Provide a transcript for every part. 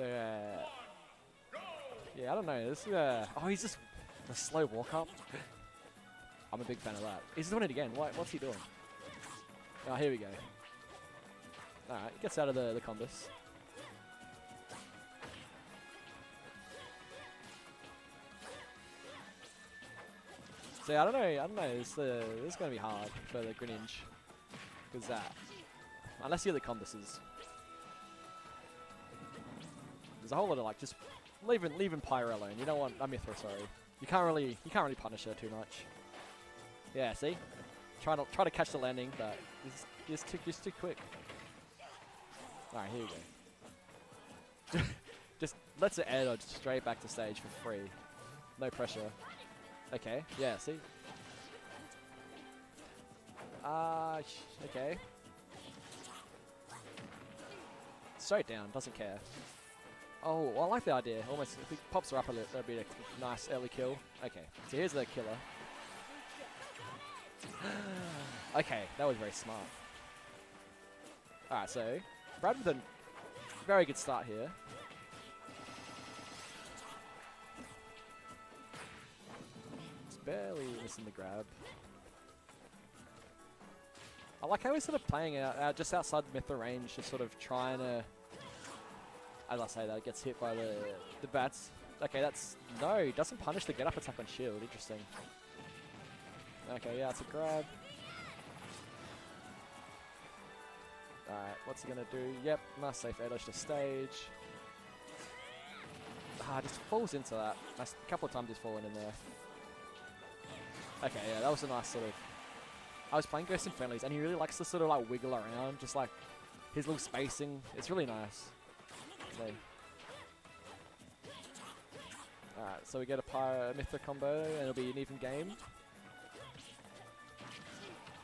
So, uh, yeah, I don't know. This is, uh, oh, he's just a slow walk up. I'm a big fan of that. He's doing it again. What, what's he doing? Oh, here we go. Alright, he gets out of the, the combos. So yeah, I don't know. I don't know. This, uh, this is going to be hard for the Greninja. Because that, unless you're the combuses, there's a whole lot of like just leaving leaving Pyra alone. You don't want uh, Mythra, sorry. You can't really you can't really punish her too much. Yeah, see, try to try to catch the landing, but it's just too just too quick. All right, here we go. just lets it air dodge straight back to stage for free. No pressure. Okay, yeah, see? Ah, uh, okay. Straight down, doesn't care. Oh, well, I like the idea. Almost, if he pops her up a little, that'd be a nice early kill. Okay, so here's the killer. okay, that was very smart. Alright, so, Brad with a very good start here. barely missing the grab. I like how he's sort of playing out, just outside the Mythra range, just sort of trying to... As I say that, gets hit by the, the bats. Okay, that's... No, doesn't punish the get-up attack on shield. Interesting. Okay, yeah, it's a grab. Alright, what's he going to do? Yep, nice safe air dodge to stage. Ah, just falls into that. A couple of times he's fallen in there. Okay, yeah, that was a nice sort of... I was playing Ghost and Friendlies, and he really likes to sort of like wiggle around, just like his little spacing. It's really nice. Alright, so we get a Pyra Mythra combo, and it'll be an even game.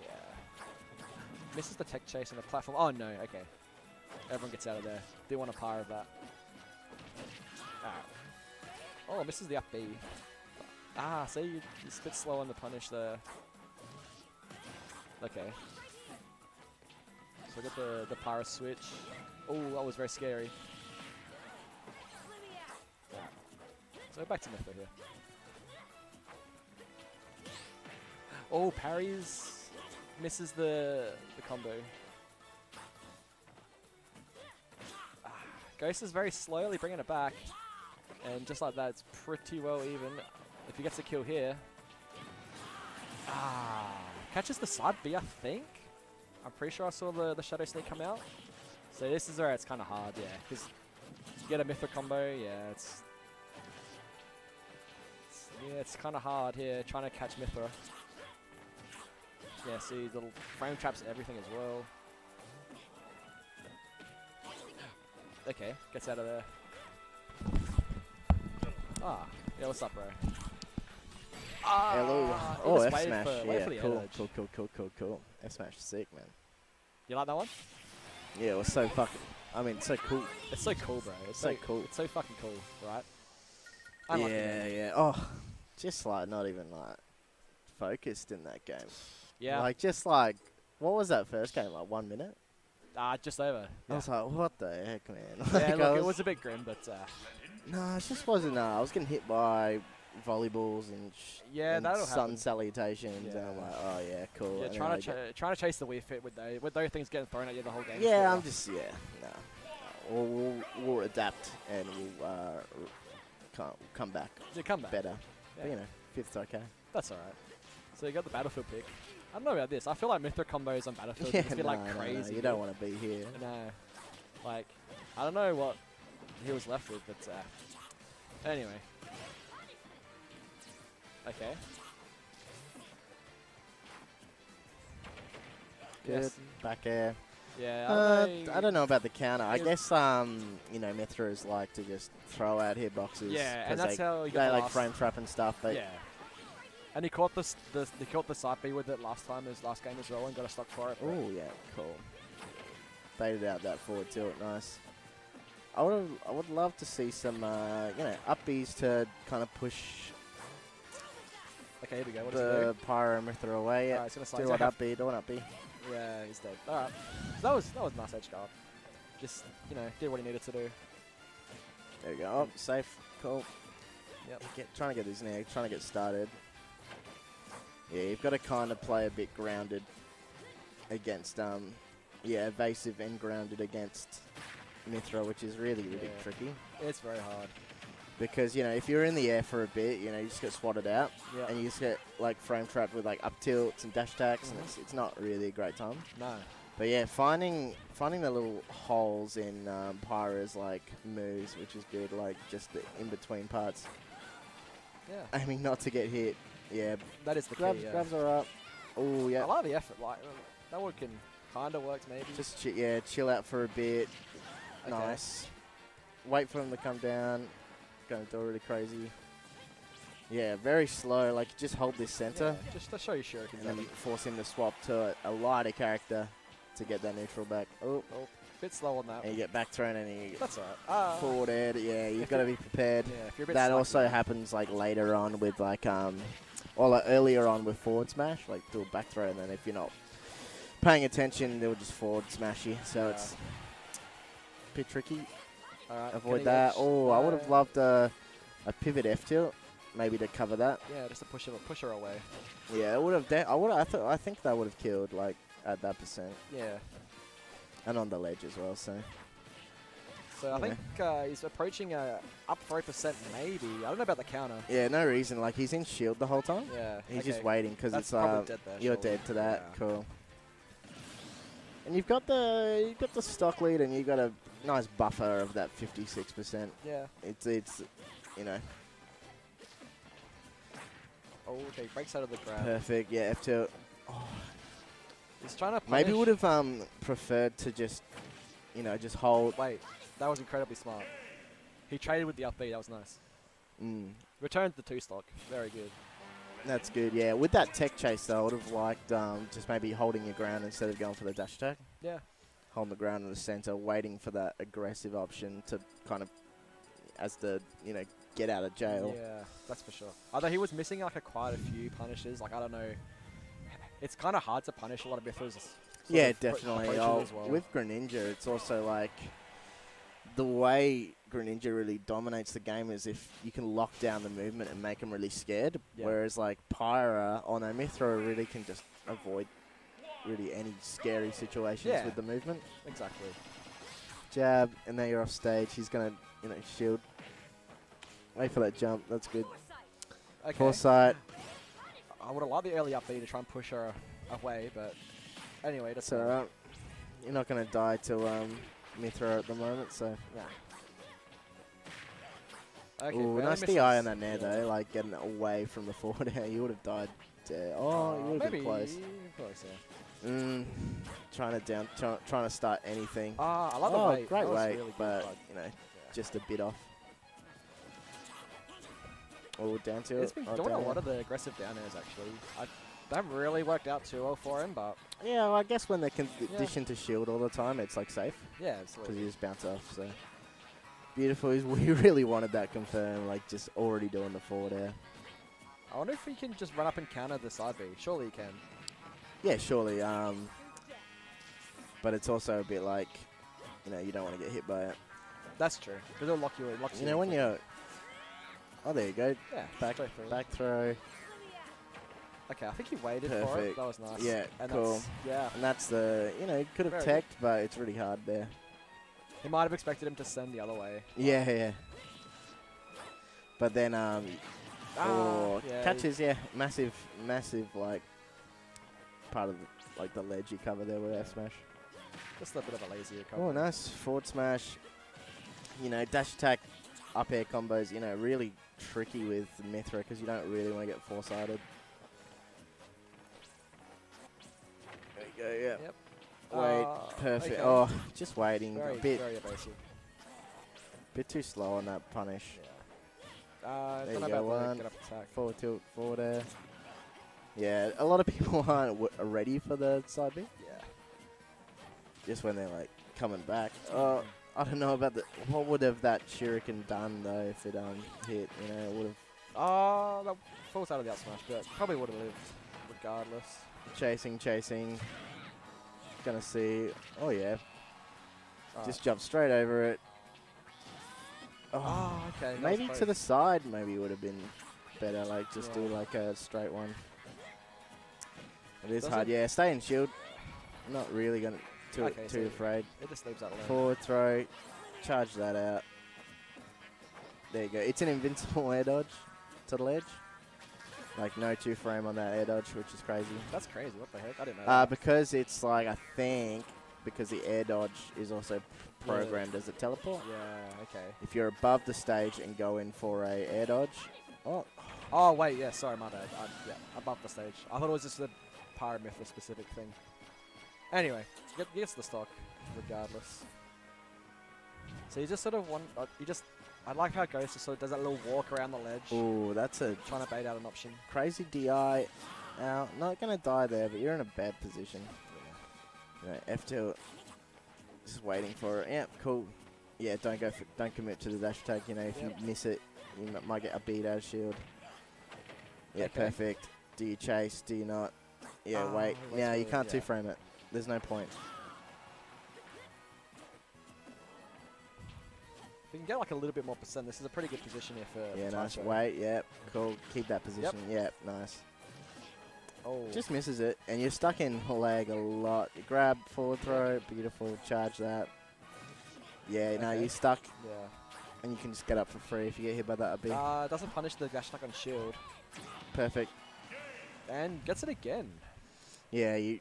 Yeah. Misses the tech chase on the platform. Oh no, okay. Everyone gets out of there. Didn't want a Pyra of that. Alright. Oh, misses the up B. Ah, see, you, are a bit slow on the punish there. Okay. So I get the, the Pyra switch. Oh, that was very scary. So back to Mythra here. Oh, parries. Misses the, the combo. Ah, Ghost is very slowly bringing it back. And just like that, it's pretty well even. If he gets a kill here. Ah, catches the side B, I think. I'm pretty sure I saw the, the Shadow Sneak come out. So this is where it's kind of hard, yeah. Because you get a Mythra combo, yeah, it's... yeah, it's kind of hard here, trying to catch Mythra. Yeah, see, little frame traps everything as well. Okay, gets out of there. Ah, yeah, what's up, bro? Ah, Hello. Oh, F smash. yeah, cool, cool, cool, cool, cool, cool. F smash sick, man. You like that one? Yeah, it was so fucking. I mean, so cool. It's so cool, bro. It's so, so cool. It's so fucking cool, right? I yeah, like yeah. Oh, just like not even like focused in that game. Yeah. Like just like what was that first game? Like one minute. Ah, uh, just over. Yeah. I was like, what the heck, man? like yeah, look, was it was a bit grim, but. Uh, no, it just wasn't. Uh, I was getting hit by volleyballs and, yeah, and sun happen. salutations, yeah. and I'm like, oh yeah, cool. Yeah, and trying to ch trying to chase the Wii Fit with those with those things getting thrown at you the whole game. Yeah, I'm just yeah, no. We'll, we'll, we'll adapt and we'll uh, come come back. Yeah, come back better. Yeah. But, you know, fifth's okay. That's all right. So you got the Battlefield pick. I don't know about this. I feel like Mythra combos on Battlefield yeah, just no, like no, crazy. No, you don't want to be here. No. Like, I don't know what he was left with, but uh, anyway. Okay. Good. Yes. Back air. Yeah, uh, I don't know about the counter. I guess um, you know, Mythras like to just throw out hitboxes. Yeah, and that's they, how you they got like last. frame trap and stuff. But yeah, and he caught this, the he caught the side B with it last time, his last game as well, and got a stock for it. Oh yeah, cool. Baited out that forward tilt, nice. I would I would love to see some uh, you know up Bs to kind of push Okay, here we go. What the Pyra Mythra away. Alright, do what up B, do what up B. Yeah, he's dead. Alright. So that was that was nice edge guard. Just, you know, did what he needed to do. There we go. Oh, safe. Cool. Yep. Get, trying to get his neck, trying to get started. Yeah, you've got to kind of play a bit grounded against, um, yeah, evasive and grounded against Mythra, which is really, really Yeah. tricky. It's very hard. Because, you know, if you're in the air for a bit, you know, you just get swatted out Yeah. and you just get, like, frame trapped with, like, up tilts and dash attacks, Mhm. and it's, it's not really a great time. No. But yeah, finding finding the little holes in um, Pyra's like moves, which is good, like just the in between parts. Yeah. Aiming not to get hit. Yeah, That is the grabs key. Yeah. grabs are up. Oh yeah. I like the effort. Like that one can kind of works maybe. just yeah, chill out for a bit. Okay. Nice. Wait for him to come down. Going really crazy. Yeah, very slow. Like just hold this center, Yeah, just to show you shurikens. and then it. force him to swap to a, a lighter character to get that neutral back. Oh, bit slow on that. and you get back thrown, and you That's alright. Uh, forward air. Yeah, you've got to be prepared. yeah, if you're a bit That slacky- also happens like later on with like um, or like earlier on with forward smash, like do a back throw, and then if you're not paying attention, they'll just forward smash you. So Yeah. it's a bit tricky. Alright, Avoid that. Oh, I would have Uh, loved a, a pivot F tilt, maybe to cover that. Yeah, just to push her, push her away. Yeah, it would have. I would. I thought. I think that would have killed like at that percent, Yeah. and on the ledge as well. So So I Yeah. think uh, he's approaching uh, up three percent maybe. I don't know about the counter. yeah, no reason. Like he's in shield the whole time. Yeah. He's just waiting because it's um, dead there. You're surely. dead to that. Yeah. Cool. And you've got the you've got the stock lead, and you've got a nice buffer of that 56%. Yeah. It's it's you know Oh, okay. Breaks out of the grab. perfect. Yeah, F tilt. He's trying to Maybe would have um preferred to just you know just hold. Wait, that was incredibly smart. He traded with the up B. That was nice. Mm, Returned the two stock. Very good. That's good. Yeah, with that tech chase though, I would have liked um just maybe holding your ground instead of going for the dash attack. Yeah. Holding the ground in the center, waiting for that aggressive option to kind of as the you know get out of jail. Yeah, that's for sure. Although he was missing like a quite a few punishes. Like I don't know. It's kind of hard to punish a lot of sort Yeah, definitely. Oh, as well. With Greninja, it's also like the way Greninja really dominates the game is if you can lock down the movement and make them really scared. Yeah. Whereas like Pyra on no Mythra really can just avoid really any scary situations Yeah. with the movement. exactly. Jab, and now you're off stage. He's gonna, you know, shield. Wait for that jump. That's good. Okay. Foresight. I would have liked the early up B to try and push her away, but anyway, that's uh, you're not gonna die to um, Mythra at the moment. So yeah. Okay, Ooh, nice. DI on that nair though, like getting away from the forward air. You would have died there. Oh, you would have been close. close, yeah. Mm, trying to down, try, trying to start anything. Ah, I love oh, the weight. great that weight, really but you know, just a bit off. Oh, down to He's it. been oh, doing a lot of the aggressive down airs actually. I, haven't really worked out too well for him, but Yeah, well, I guess when they're conditioned to shield all the time, it's like safe yeah, because absolutely. you just bounce off. So beautiful. We really wanted that confirmed, like just already doing the forward air. I wonder if he can just run up and counter the side B. Surely he can. Yeah, surely. Um, but it's also a bit like, you know, you don't want to get hit by it. That's true. Because it'll lock you in. You know, when you're. Oh, there you go. Yeah, Back, back throw. Okay, I think he waited for it. Perfect. That was nice. Yeah, and cool. That's, yeah, And that's the, you know, could have teched, but it's really hard there. he might have expected him to send the other way. Yeah, yeah. But then, um, Ah, oh, yeah, catches, yeah, massive, massive, like, part of, the, like, the ledge you cover there with F smash. Just a bit of a lazy recovery. Oh, nice. Forward smash. You know, dash attack, up air combos, you know, really tricky with Mythra because you don't really want to get four-sided. Go, yeah. Yep. Wait, Ah, perfect. okay. Oh, just waiting. very, a bit, bit too slow on that punish. Yeah. Uh, There you go, one. get up attack. Forward tilt, forward air. Yeah, a lot of people aren't w- ready for the side B. Yeah. Just when they're like coming back. Oh, I don't know about the. What would have that shuriken done though if it um hit? You know, it would have Ah, that falls out of the up smash, but probably would have lived regardless. Chasing, chasing. Gonna see. Oh yeah, just jump straight over it. Oh, Oh, okay. maybe to the side maybe would have been better. Like just do like a straight one. It is Does hard. it? Yeah, stay in shield. Not really gonna too Okay, too so- afraid. It just leaves that alone. Forward throw, charge that out. There you go. It's an invincible air dodge to the ledge. Like no two frame on that air dodge, which is crazy. That's crazy. What the heck? I didn't know. Uh, because it's like I think because the air dodge is also p- Yeah. programmed as a teleport. yeah. Okay. If you're above the stage and go in for a air dodge, oh Oh wait, yeah. Sorry, my bad. I, yeah, above the stage. I thought it was just a Pyra Mythra specific thing. Anyway, get, gets the stock, regardless. So you just sort of want. Uh, you just. I like how Ghost just sort of does that little walk around the ledge, ooh, that's a trying to bait out an option. crazy DI. Now, not gonna die there, but you're in a bad position. You know, F2, just waiting for it. Yeah, cool. Yeah, don't go for, don't commit to the dash attack. You know, if Yep. you miss it, you might get a beat out of shield. Yeah, Okay. perfect. Do you chase? Do you not? Yeah, Ah, wait. Now you can't yeah. two frame it. There's no point. Get like a little bit more percent, this is a pretty good position here for Yeah, nice. Taicho. Wait, yep, cool. Keep that position. Yep, nice. Oh, Just misses it, and you're stuck in lag a lot. You grab, forward throw, beautiful, charge that. Yeah, no, you're stuck, yeah. and you can just get up for free if you get hit by that up B. Uh, doesn't punish the dash attack on shield, Perfect. and gets it again. Yeah, you.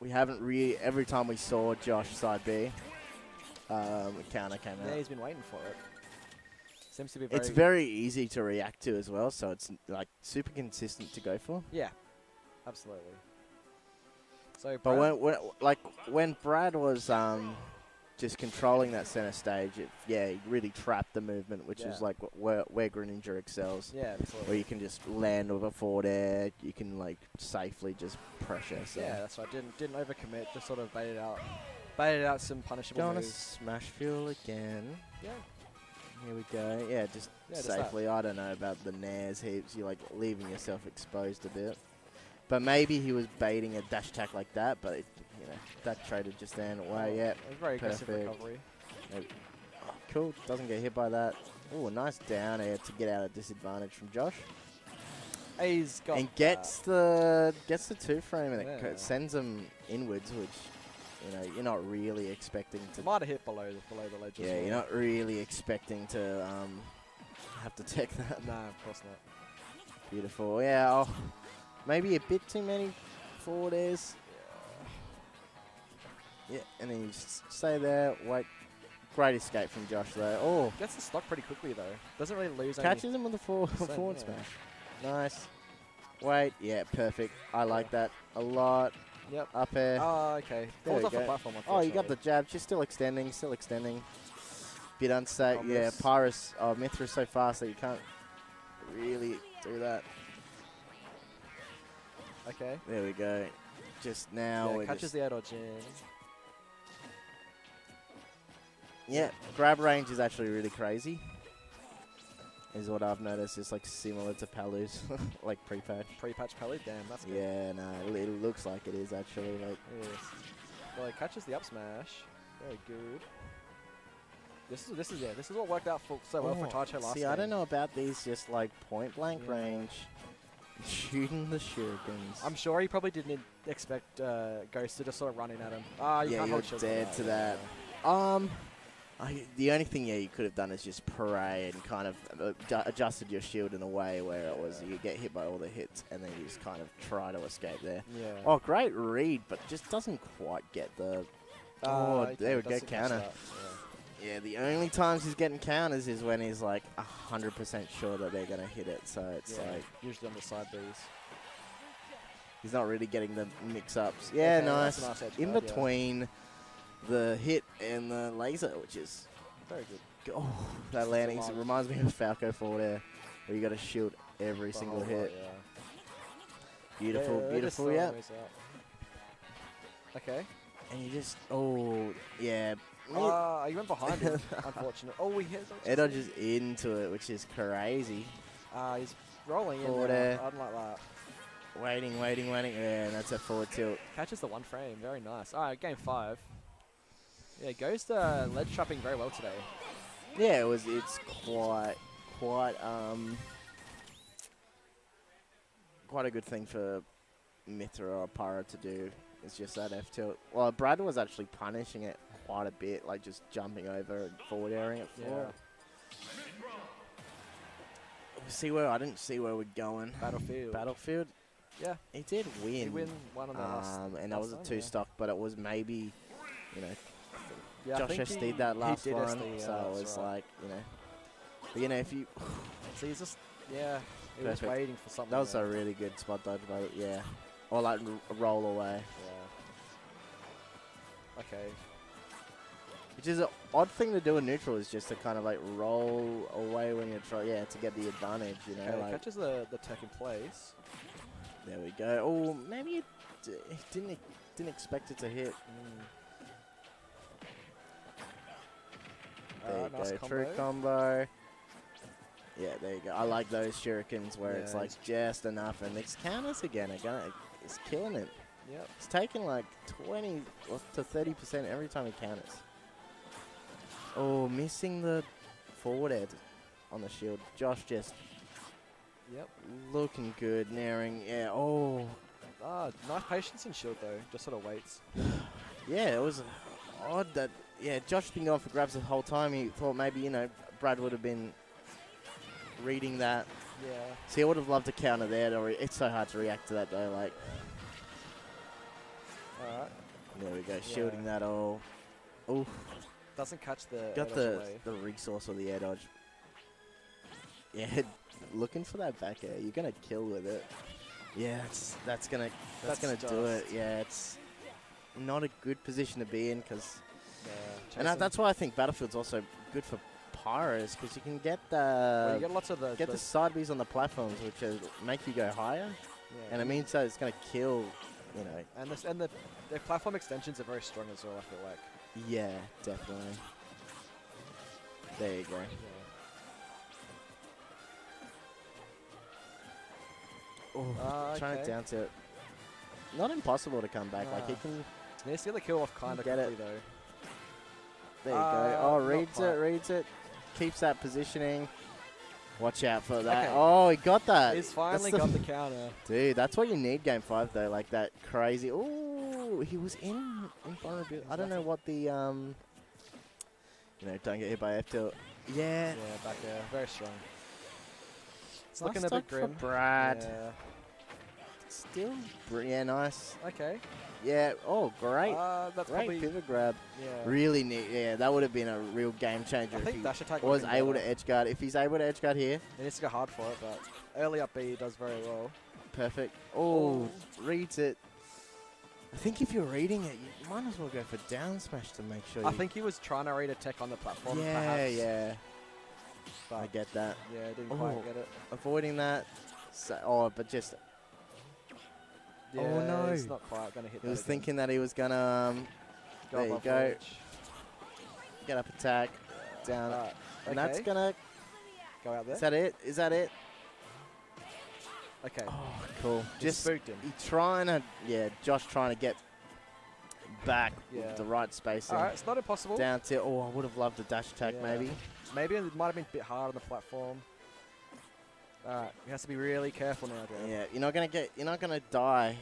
We haven't really. Every time we saw Josh side B, um, counter came out. Yeah, he's been waiting for it. Seems to be very. It's very easy to react to as well, so it's like super consistent to go for. Yeah, absolutely. So, But when, when like when Brad was um, just controlling that center stage, it, yeah, he really trapped the movement, which is like where where Greninja excels. yeah, Where you can just land with a forward air, you can like safely just pressure. So Yeah, that's right. Didn't didn't overcommit. Just sort of baited out, baited out some punishable going to moves. smash fuel again. Yeah, Here we go. Yeah, just Yeah, safely. I don't know about the nairs heaps. You're like leaving yourself exposed a bit. But maybe he was baiting a dash attack like that, but it, you know that traded just then away. Oh, Yeah, very aggressive perfect. recovery. Oh, cool. Doesn't get hit by that. Oh, nice down air to get out of disadvantage from Josh. He's got and gets the gets the two frame and it Yeah. co- sends him inwards, which you know you're not really expecting to. might have hit below the below the ledge. Yeah, well. you're not really expecting to um, have to take that. Nah, of course not. Beautiful. Yeah, oh, maybe a bit too many forward airs. Yeah, and then you stay there. Wait. Great escape from Josh though. Oh, Gets the stock pretty quickly though. Doesn't really lose. catches him with the forward, Same, forward yeah. smash. Nice. Wait, yeah, perfect. I like that a lot. Yep. Up air. Oh, okay. There Falls off the go. platform. Oh, you got the jab. She's still extending, still extending. Bit unsafe. Oh, yeah, miss. Pyrus. Oh, Mythra's so fast that you can't really do that. Okay. There we go. Just now. yeah, catches the air dodge yeah, grab range is actually really crazy. Is what I've noticed. It's like similar to Palu's, like pre-patch. Pre-patch pellet. Damn, that's good. Yeah, no, it it looks like it is actually. Like, Yes. Well, it catches the up smash. Very good. This is this is yeah. This is all worked out for, so well for Oh, Taicho last See, I don't know about these just like point blank Yeah. range, shooting the shurikens. I'm sure he probably didn't expect uh, Ghost to just sort of run in at him. Ah, you Yeah, can't you're hold dead to yeah. that. Um, I, the only thing yeah you could have done is just pray and kind of uh, adjusted your shield in a way where it was you get hit by all the hits and then you just kind of try to escape there. Yeah. Oh, great read, but just doesn't quite get the. oh, okay, there we go, counter. that, Yeah, the only times he's getting counters is when he's like hundred percent sure that they're gonna hit it. So it's Yeah. yeah. like Usually on the side Bs. he's not really getting the mix-ups. Yeah, Okay, nice. nice in guard, yeah. The hit and the laser, which is Very good. Oh, that landing reminds me of Falco forward air, where you got to shield every The single hit. lot, yeah. Beautiful, Yeah, beautiful, yeah. Okay. And you just, oh, yeah. Ah, you went behind him. Unfortunate. Oh, he hit. Ed dodges into it, which is crazy. Ah, he's rolling in Forward now. air. I don't like that. Waiting, waiting, waiting. Yeah, and that's a forward tilt. Catches the one frame. Very nice. All right, game five. Yeah, Ghost to ledge trapping very well today. Yeah, it was. It's quite, quite, um, quite a good thing for Mythra or Pyra to do. It's just that F tilt. Well, Brad was actually punishing it quite a bit, like just jumping over and forward airing it for. Yeah. See where I didn't see where we're going. Battlefield. Battlefield. Yeah. He did win. He win one on the last. Um, and that last was a two yeah. stock, but it was maybe, you know, Yeah, Josh SD'd he- that last did one, SD, yeah, so it was right. like, you know, but you know, if you So he's just yeah. He was waiting for something. that was there. a really good spot dodge, but yeah, or like r- roll away, Yeah. Okay. which is an odd thing to do in neutral, is just to kind of like roll away when you're trying, yeah, to get the advantage, you know, Okay. like catches the the tech in place. there we go. Oh, maybe it it didn't didn't expect it to hit. Mm. There Alright, you nice go, combo. true combo. Yeah, there you go. I like those shurikens where it's like just enough, and it's counters again. Again, it's killing it. Yep. It's taking like 20 to 30 percent every time he counters. Oh, missing the forward edge on the shield. Josh just Yep. looking good, naring. Yeah. Oh, Ah, nice patience in shield though. Just sort of waits. yeah. It was odd that yeah. Josh been going for grabs the whole time. He thought maybe you know Brad would have been reading that. Yeah. See, I would have loved to counter there. Or it's so hard to react to that though. Like All right. there we go, shielding that all. Oh, Doesn't catch the. got the away. the resource or the air dodge. Yeah, looking for that back air. You're gonna kill with it. Yeah, it's, that's gonna that's, That's gonna do it. Yeah, it's not a good position to be in because, Yeah. And that, that's why I think Battlefield's also good for Pyras because you can get the Well, you get lots of the. get the side Bs on the platforms, which are, make you go higher, yeah. and it means that it's gonna kill. You know, And this and the their platform extensions are very strong as well. I feel like. yeah, definitely. There you go. Yeah. Oh, Ah, trying it okay. down to not impossible to come back. Like he can. He needs to get the kill off kind of Get it. though. There you Uh, go. Oh, reads quite. it, reads it, keeps that positioning. Watch out for that. Okay. Oh, he got that. He's finally the- got the counter. Dude, that's what you need game five though. Like that crazy. Oh, he was in in vulnerability. I don't know what the um. You know, don't get hit by F tilt. Yeah. Yeah, back there, very strong. It's Nice looking a bit grim. Brad. Yeah. Still, yeah, nice. Okay. Yeah. Oh, great. Uh, that's great probably pivot grab. yeah. Really neat. Yeah, that would have been a real game changer I think he dash attack was able better. to edge guard. If he's able to edge guard here, He needs to go hard for it, but early up B does very well. perfect. Oh, reads it. I think if you're reading it, you might as well go for down smash to make sure. I think he was trying to read a tech on the platform. Yeah, perhaps, yeah. But I get that. yeah, didn't Oh. quite get it. Avoiding that. So, oh, but just Yeah, Oh, no. He's not quite gonna hit. he was again. thinking that he was gonna um, Go there you go. get up attack down, Alright, and that's gonna. go out there. Is that it? Is that it? okay. Oh, cool. Just Just spooked him. he trying to, yeah, Josh trying to get back Yeah. with the right spacing. All right, it's not impossible. Down to, oh, I would have loved a dash attack Yeah. maybe. Maybe it might have been a bit hard on the platform. All right, he has to be really careful now, Joe. Yeah, you're not gonna get, you're not gonna die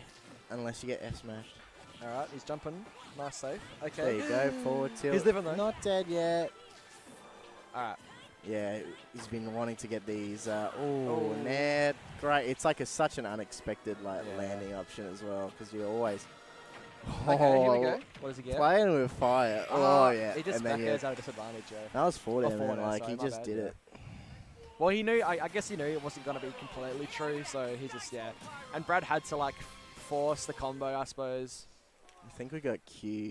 unless you get F smashed. All right, he's jumping. Nice save. Okay. There you go, forward tilt. He's living though. Not dead yet. All right. Yeah, he's been wanting to get these. Uh, oh, Oh. net, great! It's like a, such an unexpected like Yeah. landing option as well because you're always. Okay, here we Oh, go. What does he get? Playing with fire. Oh, Ah, yeah, He just and then back yeah, airs out of disadvantage, Joe. that was forward Oh, air, man. forward air, Like sorry, he just bad, did yeah. it. Well, he knew. I, I guess he knew it wasn't going to be completely true, so he just yeah. And Brad had to like force the combo, I suppose. I think we got Q.